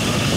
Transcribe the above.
you